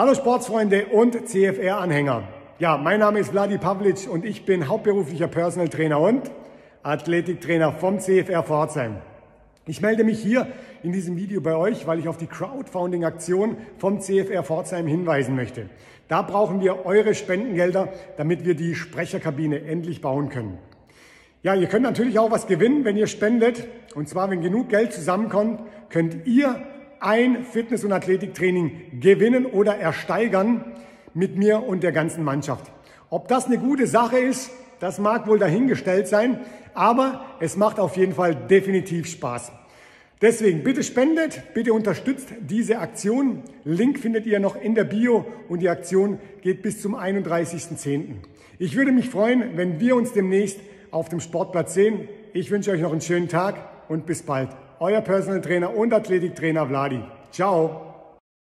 Hallo Sportsfreunde und CFR-Anhänger. Ja, mein Name ist Vladi Pavlic und ich bin hauptberuflicher Personal Trainer und Athletiktrainer vom CFR Pforzheim. Ich melde mich hier in diesem Video bei euch, weil ich auf die Crowdfunding-Aktion vom CFR Pforzheim hinweisen möchte. Da brauchen wir eure Spendengelder, damit wir die Sprecherkabine endlich bauen können. Ja, ihr könnt natürlich auch was gewinnen, wenn ihr spendet. Und zwar, wenn genug Geld zusammenkommt, könnt ihr ein Fitness- und Athletiktraining gewinnen oder ersteigern mit mir und der ganzen Mannschaft. Ob das eine gute Sache ist, das mag wohl dahingestellt sein, aber es macht auf jeden Fall definitiv Spaß. Deswegen bitte spendet, bitte unterstützt diese Aktion. Link findet ihr noch in der Bio und die Aktion geht bis zum 31.10. Ich würde mich freuen, wenn wir uns demnächst auf dem Sportplatz sehen. Ich wünsche euch noch einen schönen Tag und bis bald. Euer Personal Trainer und Athletiktrainer Vladi. Ciao.